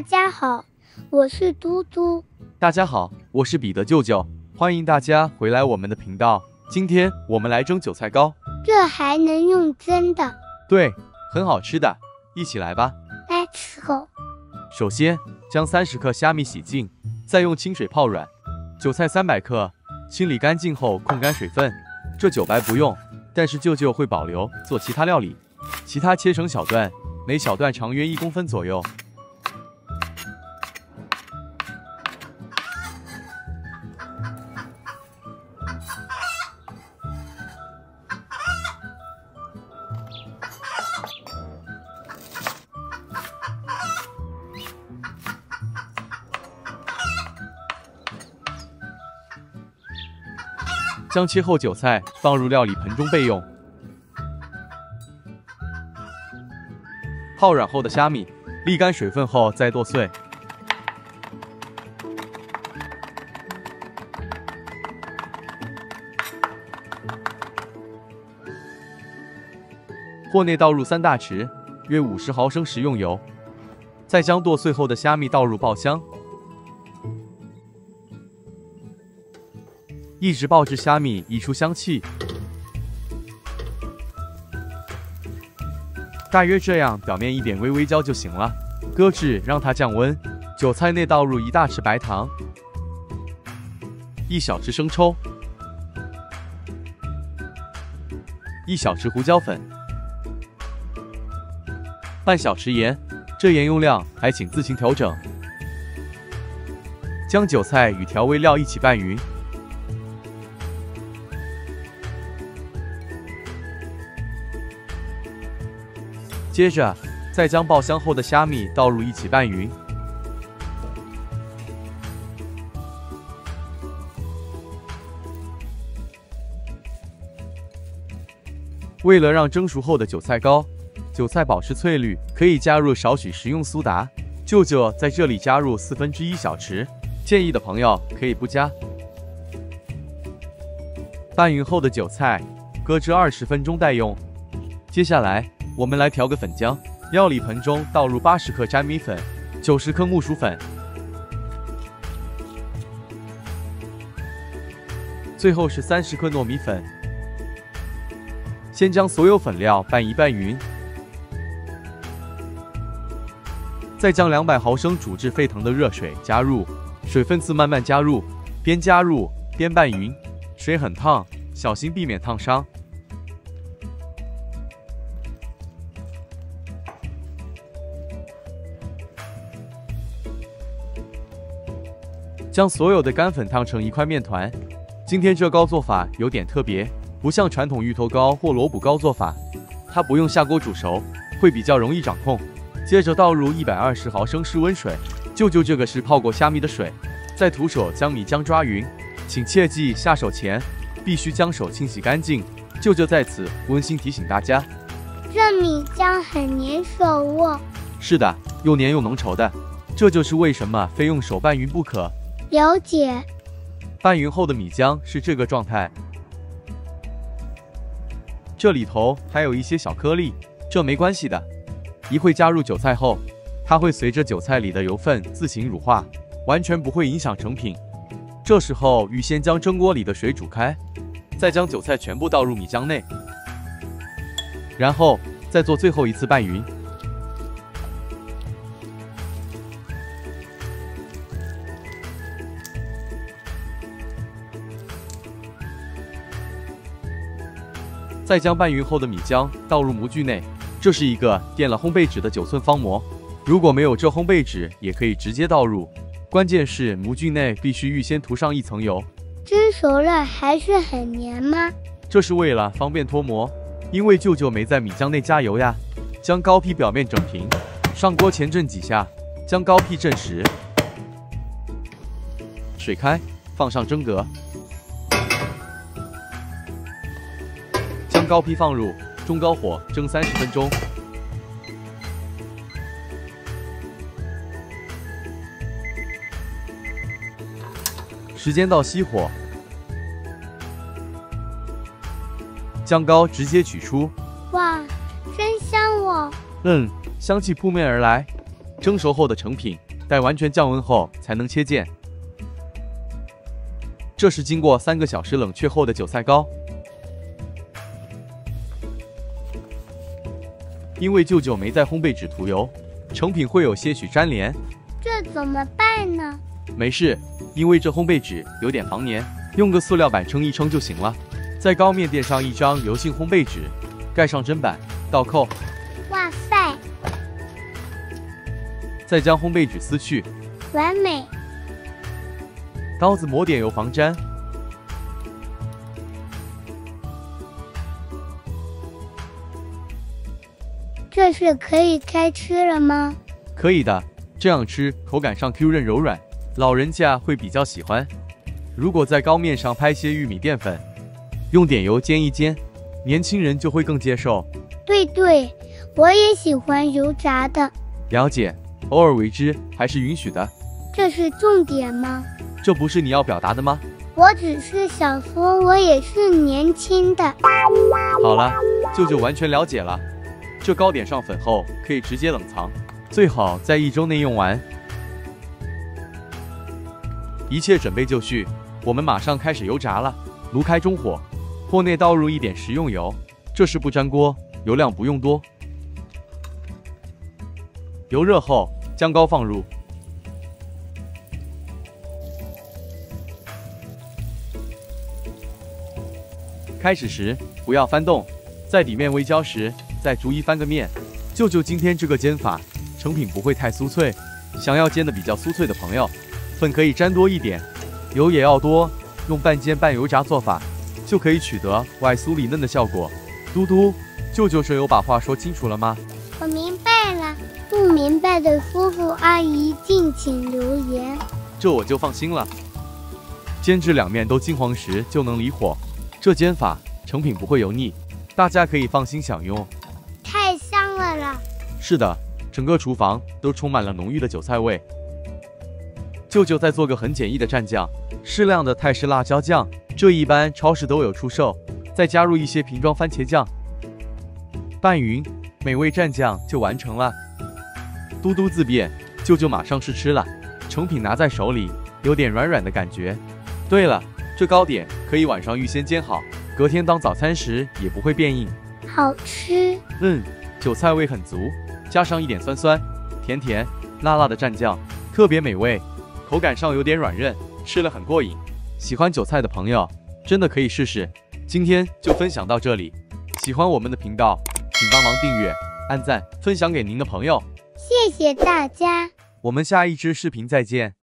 大家好，我是嘟嘟。大家好，我是彼得舅舅，欢迎大家回来我们的频道。今天我们来蒸韭菜糕，这还能用蒸的对，很好吃的，一起来吧。？Let's go。首先将三十克虾米洗净，再用清水泡软。韭菜三百克，清理干净后控干水分。这韭白不用，但是舅舅会保留做其他料理。其他切成小段，每小段长约一公分左右。将切后韭菜放入料理盆中备用。泡软后的虾米，沥干水分后再剁碎。锅内倒入三大匙，约五十毫升食用油，再将剁碎后的虾米倒入爆香，一直爆至虾米溢出香气。大约这样，表面一点微微焦就行了。搁置，让它降温。韭菜内倒入一大匙白糖，一小匙生抽，一小匙胡椒粉，半小匙盐。这盐用量还请自行调整。将韭菜与调味料一起拌匀。接着，再将爆香后的虾米倒入一起拌匀。为了让蒸熟后的韭菜糕、韭菜保持翠绿，可以加入少许食用苏打。舅舅在这里加入四分之一小匙，建议的朋友可以不加。拌匀后的韭菜搁置二十分钟待用。接下来，我们来调个粉浆。料理盆中倒入八十克粘米粉，九十克木薯粉，最后是三十克糯米粉。先将所有粉料拌一拌匀，再将两百毫升煮至沸腾的热水加入，水分次慢慢加入，边加入边拌匀。水很烫，小心避免烫伤。将所有的干粉烫成一块面团。今天这糕做法有点特别，不像传统芋头糕或萝卜糕做法，它不用下锅煮熟，会比较容易掌控。接着倒入一百二十毫升室温水，舅舅这个是泡过虾米的水，再徒手将米浆抓匀，请切记下手前必须将手清洗干净。舅舅在此温馨提醒大家。这米浆很粘手哦。是的，又粘又浓稠的，这就是为什么非用手拌匀不可。了解。拌匀后的米浆是这个状态，这里头还有一些小颗粒，这没关系的。一会加入韭菜后，它会随着韭菜里的油分自行乳化，完全不会影响成品。这时候预先将蒸锅里的水煮开，再将韭菜全部倒入米浆内，然后再做最后一次拌匀。再将拌匀后的米浆倒入模具内，这是一个垫了烘焙纸的九寸方模，如果没有这烘焙纸，也可以直接倒入。关键是模具内必须预先涂上一层油。蒸熟了还是很黏吗？这是为了方便脱模，因为舅舅没在米浆内加油呀。将糕坯表面整平，上锅前震几下，将糕坯震实，水开，放上蒸格。将糕坯放入中高火蒸三十分钟。时间到熄火，酱糕直接取出。哇，真香哦！嗯，香气扑面而来。蒸熟后的成品，待完全降温后才能切件。这是经过三个小时冷却后的韭菜糕。因为舅舅没在烘焙纸涂油，成品会有些许粘连。这怎么办呢？没事，因为这烘焙纸有点防粘，用个塑料板撑一撑就行了。在高面垫上一张油性烘焙纸，盖上砧板，倒扣。哇塞！再将烘焙纸撕去，完美。刀子抹点油防粘。是可以开吃了吗？可以的，这样吃口感上 Q 韧柔软，老人家会比较喜欢。如果在糕面上拍些玉米淀粉，用点油煎一煎，年轻人就会更接受。对对，我也喜欢油炸的。了解，偶尔为之还是允许的。这是重点吗？这不是你要表达的吗？我只是想说，我也是年轻的。好了，舅舅完全了解了。这糕点上粉后可以直接冷藏，最好在一周内用完。一切准备就绪，我们马上开始油炸了。炉开中火，锅内倒入一点食用油，这是不粘锅，油量不用多。油热后，将糕放入。开始时不要翻动，在底面微焦时。再逐一翻个面，舅舅今天这个煎法，成品不会太酥脆。想要煎的比较酥脆的朋友，粉可以沾多一点，油也要多，用半煎半油炸做法，就可以取得外酥里嫩的效果。嘟嘟，舅舅是有把话说清楚了吗？我明白了，不明白的叔叔阿姨敬请留言。这我就放心了。煎至两面都金黄时就能离火，这煎法成品不会油腻，大家可以放心享用。是的，整个厨房都充满了浓郁的韭菜味。舅舅再做个很简易的蘸酱，适量的泰式辣椒酱，这一般超市都有出售。再加入一些瓶装番茄酱，拌匀，美味蘸酱就完成了。嘟嘟自便，舅舅马上试吃了。成品拿在手里，有点软软的感觉。对了，这糕点可以晚上预先煎好，隔天当早餐时也不会变硬。好吃。嗯，韭菜味很足。加上一点酸酸、甜甜、辣辣的蘸酱，特别美味，口感上有点软韧，吃了很过瘾。喜欢韭菜的朋友，真的可以试试。今天就分享到这里，喜欢我们的频道，请帮忙订阅、按赞、分享给您的朋友。谢谢大家，我们下一支视频再见。